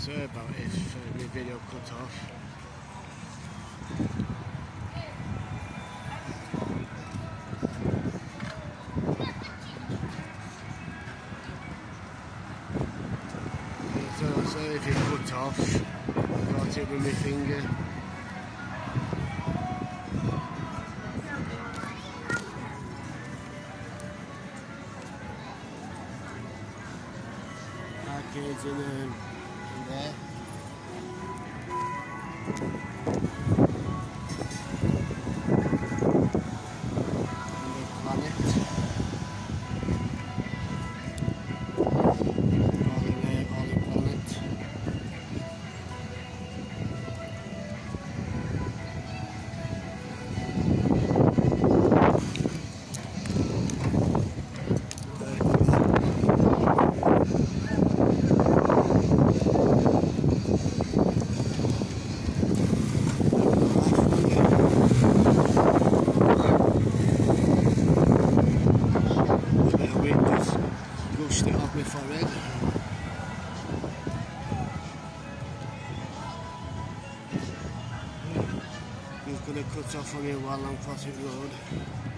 Sorry about if uh, my video cut off. So sorry if it cut off. I got it with my finger. Arcades in, um, there. Pushed it off my forehead. Hmm. He's going to cut off on I'm crossing the road.